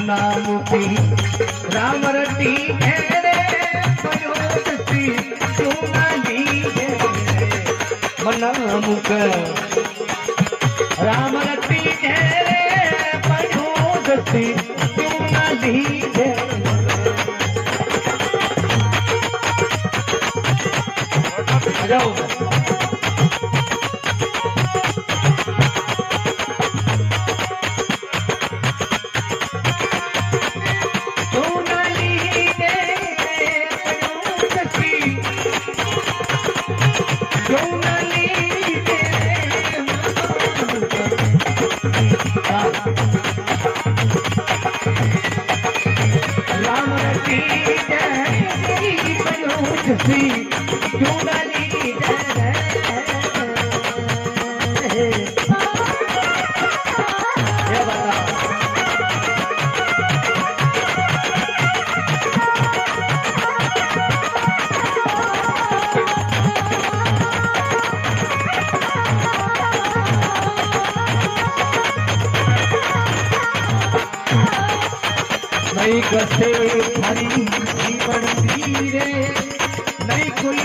मना मुखी राम रटी मुख राम रटी घेरे पयोदसी सुनाली नहीं कसे हरी जीवन धीरे नहीं कोई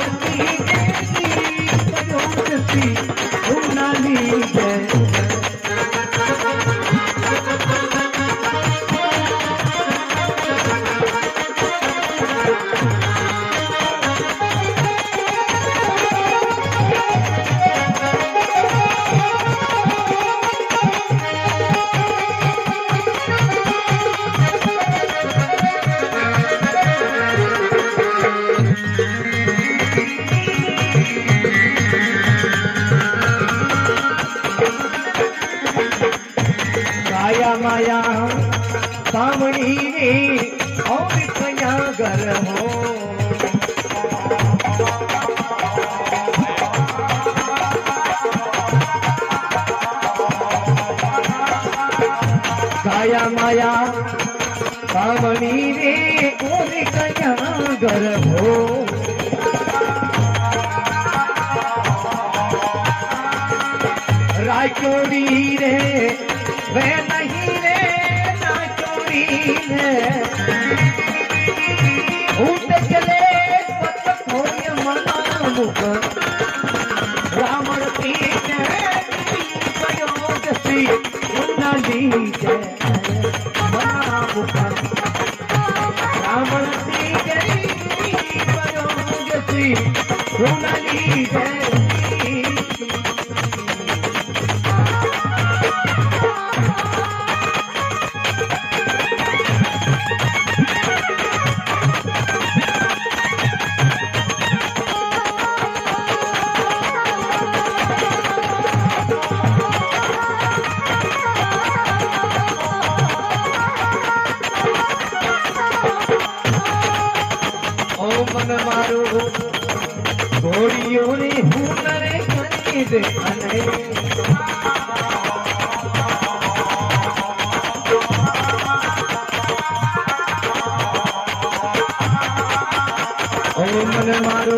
राम रती काया माया। सावणी रे और कया घर हो। राजौरी रे, वे नहीं रे राजौरी रे उठ चले पत खोय मना मुख। रावण पीछे पयोदसी उन्नली जय उन्नली जय ગોળીઓની હુનરે કરી દે અને મને મારો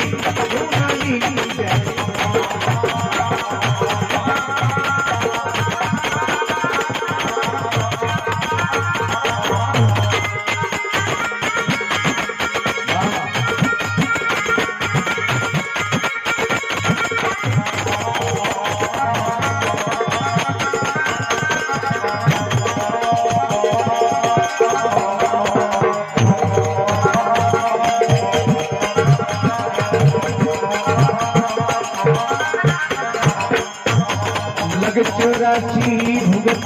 जसी सोनाली जय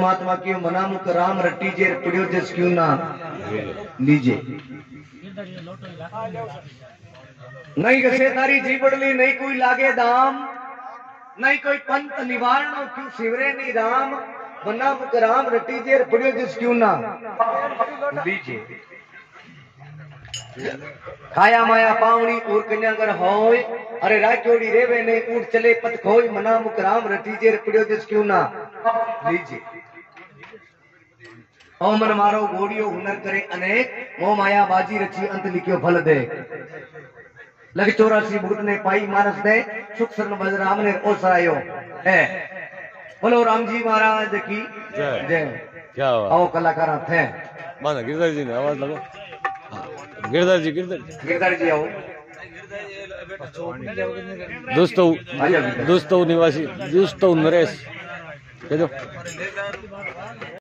महात्मा की राम रट्टी जे पिड़ियो जस क्यों ना? लीजिए। नहीं कसे तारी जी बड़ली नहीं कोई लागे दाम, नहीं कोई पंत निवारण क्यों सिवरे नहीं राम मनामुख राम रट्टी जे पिड़ियो जस क्यों ना? लीजिए। खाया माया पावनी और कन्यागर होय अरे राजोड़ी रेवे ने ऊट चले पत खोय मना मुख राम रटी जे पिड़ियो दिस क्यों ना? लीजिए। ओ मारो गोड़ियो हुनर करे अनेक मोह माया बाजी रची अंत लिखियो फल दे। लग चौरासी भूत ने पाई मानस ने सुख सरन बज राम ने ओ सरायो है। बोलो राम जी महाराज की जय। जय। क्या हुआ आओ कलाकार थे। माना गिरधर जी ने आवाज़ लगो गिरधर जी गिरधर जी। गिरधर जी आओ। दोस्तों दोस्तों निवासी दोस्तों नरेश। कह दो